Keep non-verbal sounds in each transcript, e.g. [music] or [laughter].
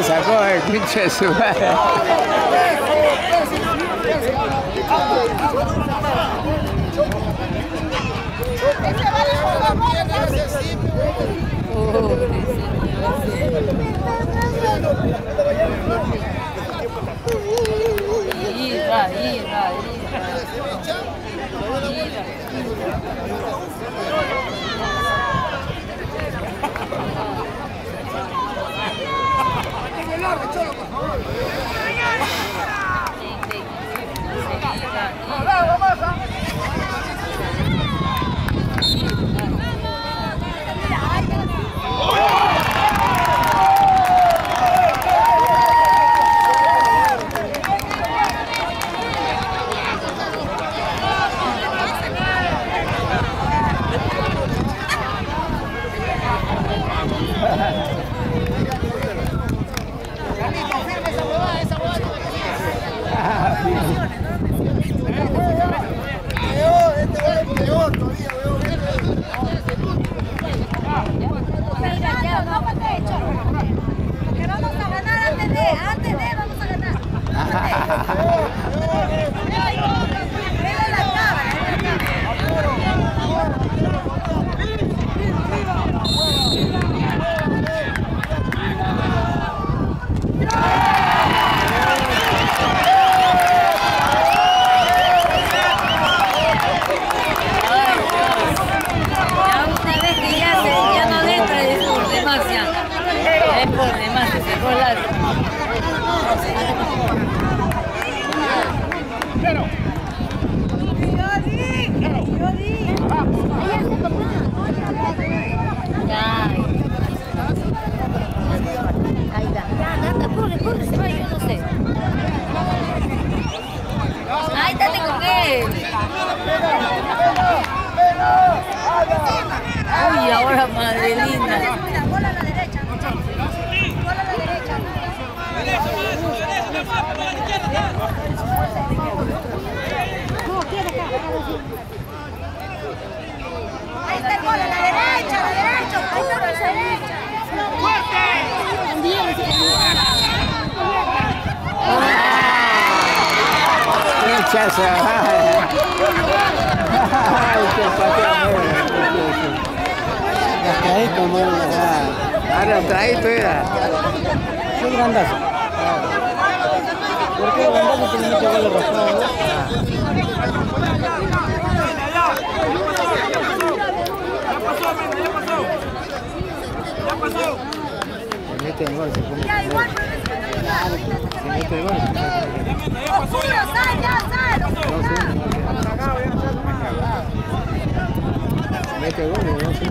pensa agora, [laughs] que Jesus vai. Ira, ira. Ira, ira. Uy, ahora madre linda. Mira, bola a la derecha. Bola a la derecha. Ahí está el gol, a la derecha, a la derecha. Ahí está, a la derecha. Ay, qué pateo. Rascadito, mano. Ahora traído era. Qué grandazo. ¿Por qué grandazo tiene mucho gol rascado? no? Se mete en gol, se pone. Ya, Se mete en gol. Oscuro, sal, ya, sal. Se mete en gol y no se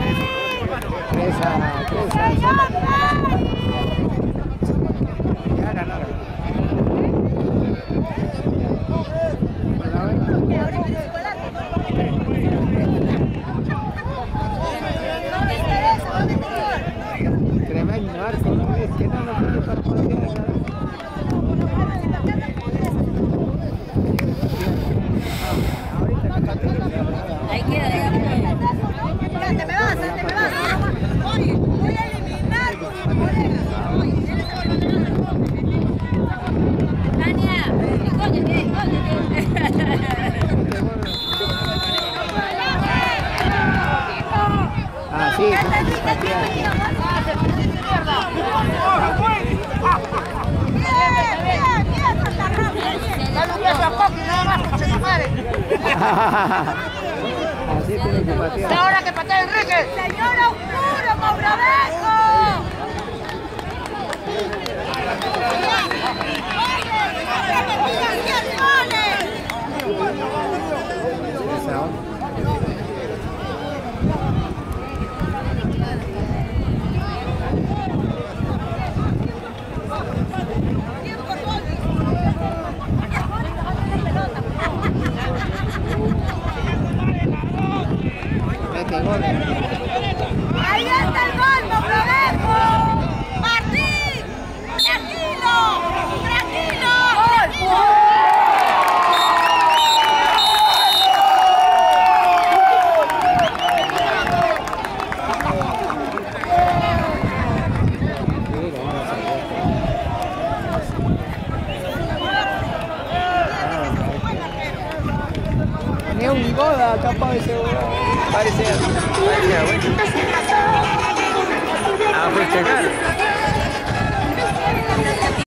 Presa, presa. Así. Así tiene que patear. Ahora que patea Enrique. Señor oscuro, Mete gol. Ahí está el gol, Mobravejo. Martín. Tranquilo. Tranquilo. Ni un gol capaz de gol. Parecía. Parecía. Ah, checar.